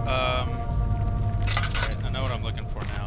Um, I know what I'm looking for now.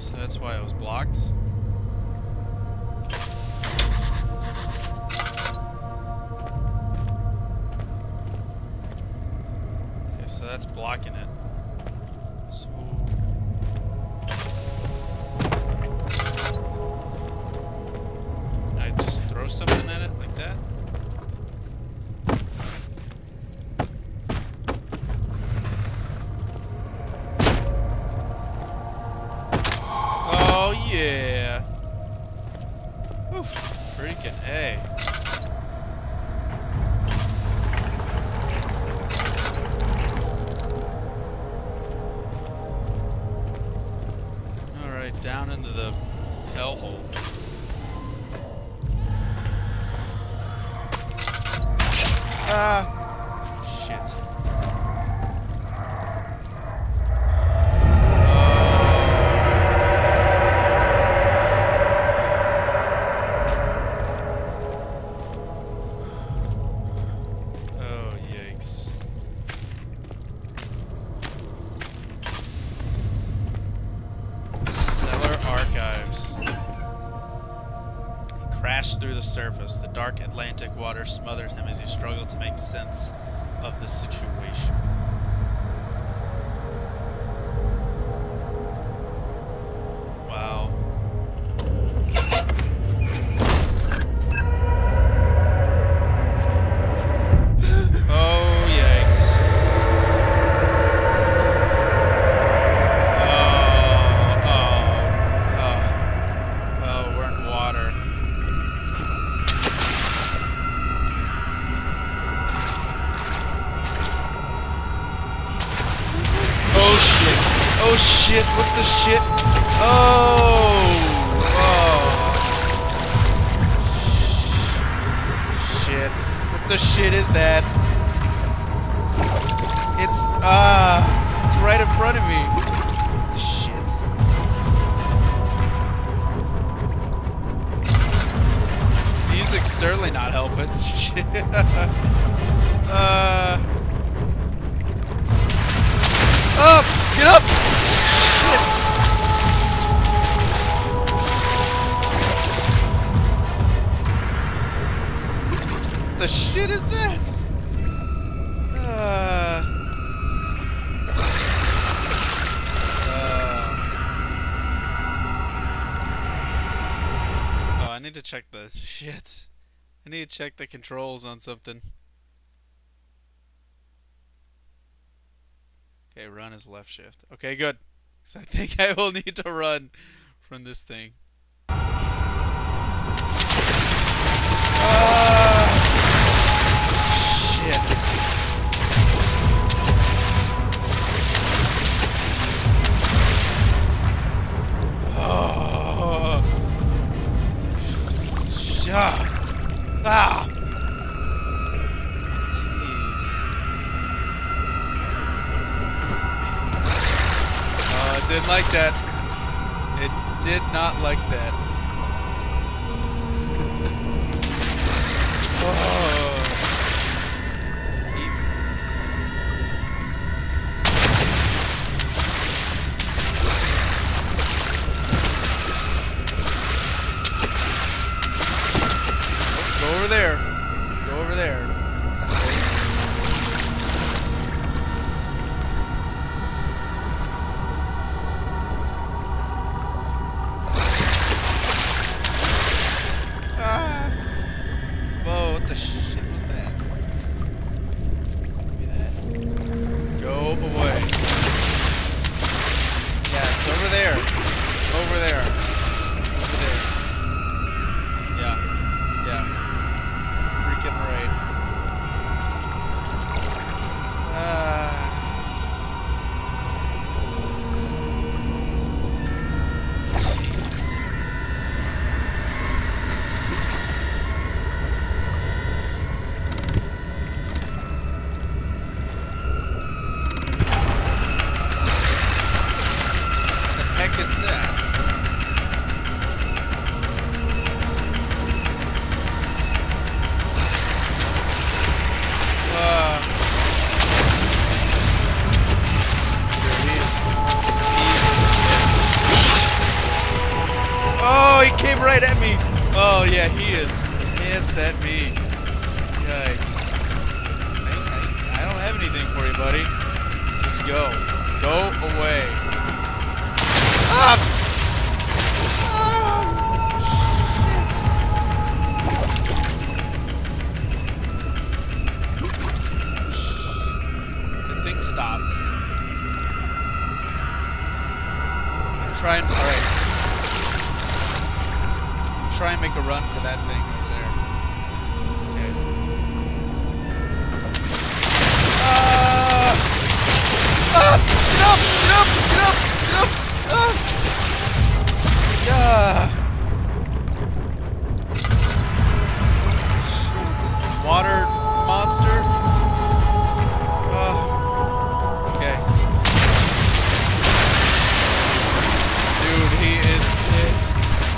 So that's why it was blocked. Okay, so that's blocking it. Down into the hellhole. Ah! Shit. Me. Shit. Music's certainly not helping. Shit. uh. Up! Get up! Shit. The shit is that? Check the shit. I need to check the controls on something. Okay, run is left shift. Okay, good. So I think I will need to run from this thing. Ah, shit. that. It did not like that. away. Ah! The thing stopped. Try and alright. Try and make a run for that thing. exist.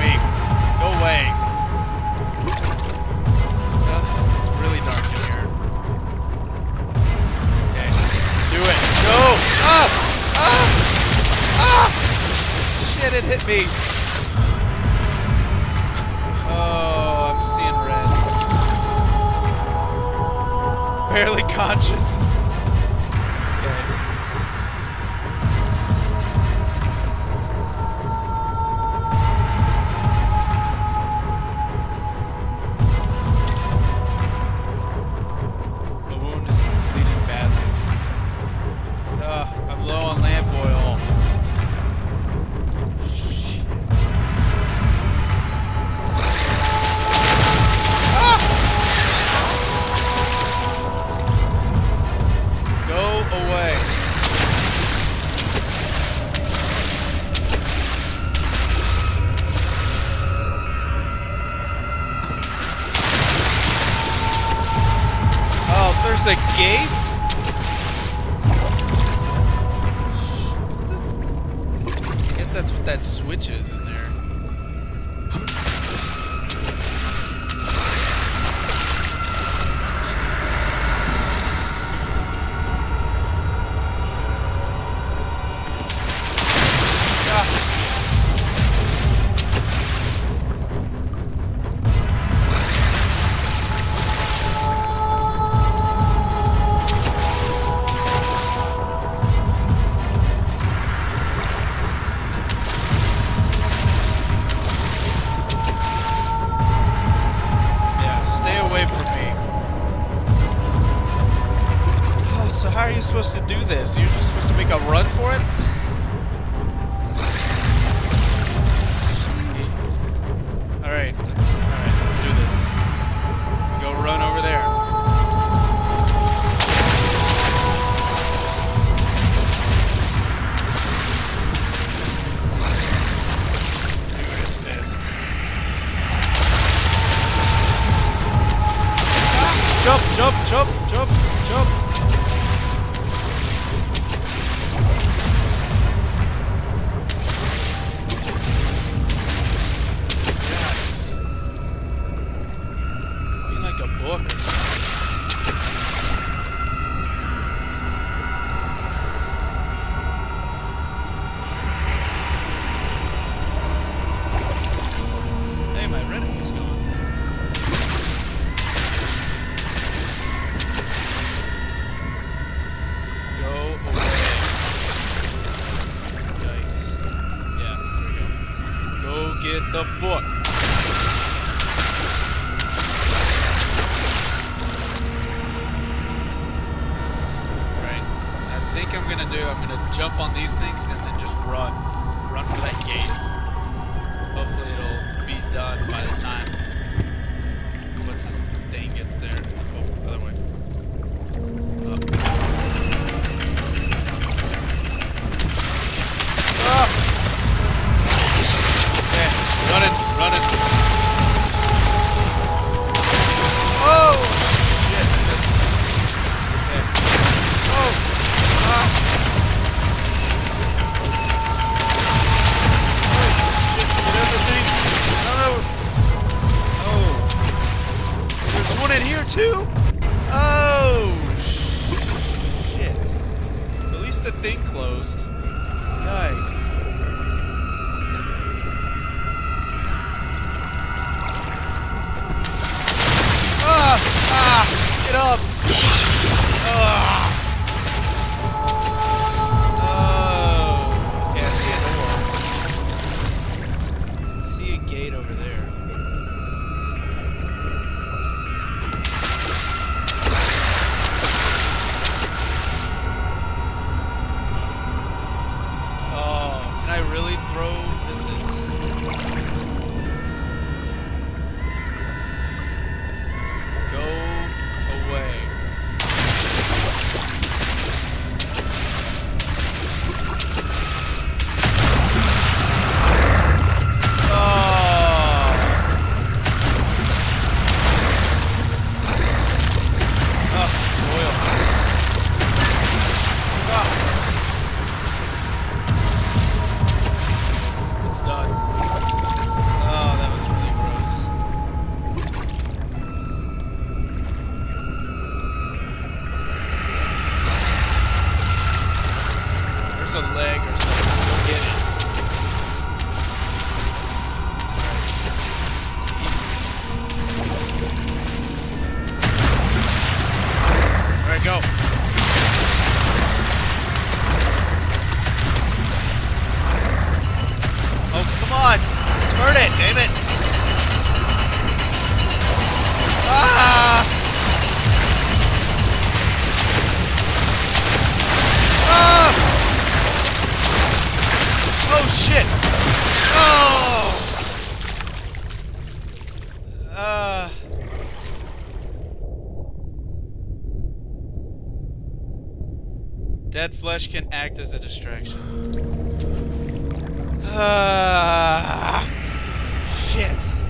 me. Go away. Uh, it's really dark in here. Okay, let's do it. Go! Ah! Ah! Ah! Shit, it hit me. matchup. get the book. Right. I think I'm gonna do, I'm gonna jump on these things and then just run. Run for that gate. Hopefully it'll be done by the time what's his thing gets there. Two. Oh, shit. At least the thing closed. Yikes. road is this? or something. We'll get it. flesh can act as a distraction. Ah, shit.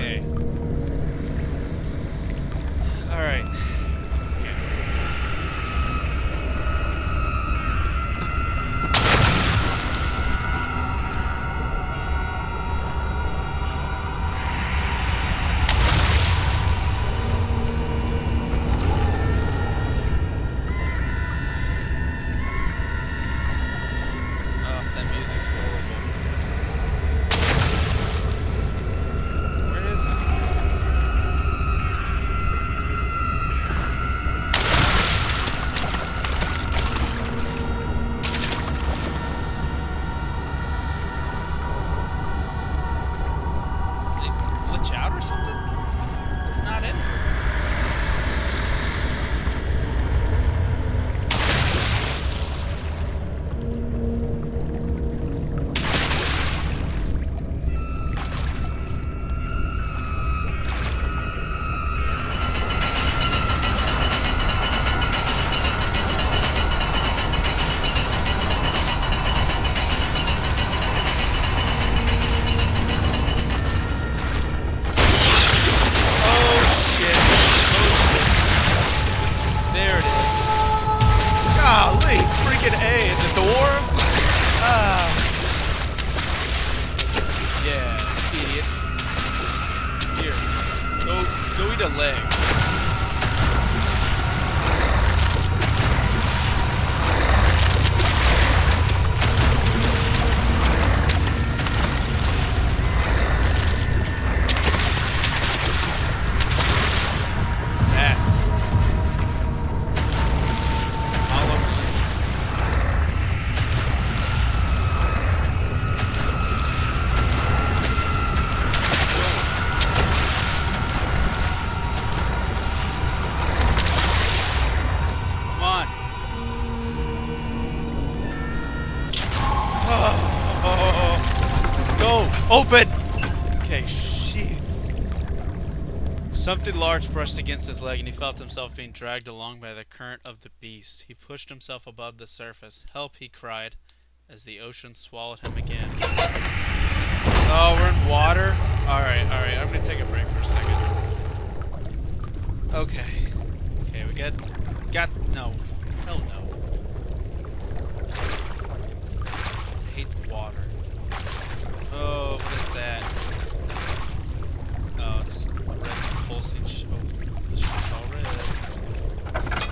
or something? It's not in here. Louis DeLay. Okay, jeez. Something large brushed against his leg, and he felt himself being dragged along by the current of the beast. He pushed himself above the surface. Help, he cried, as the ocean swallowed him again. Oh, we're in water? Alright, alright, I'm gonna take a break for a second. Okay. Okay, we got. Got. No. Hell no. I hate water. Oh, what is that? Oh, it's a sh- Oh, the shit's all red.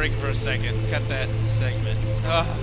Break for a second. Cut that segment. Ah.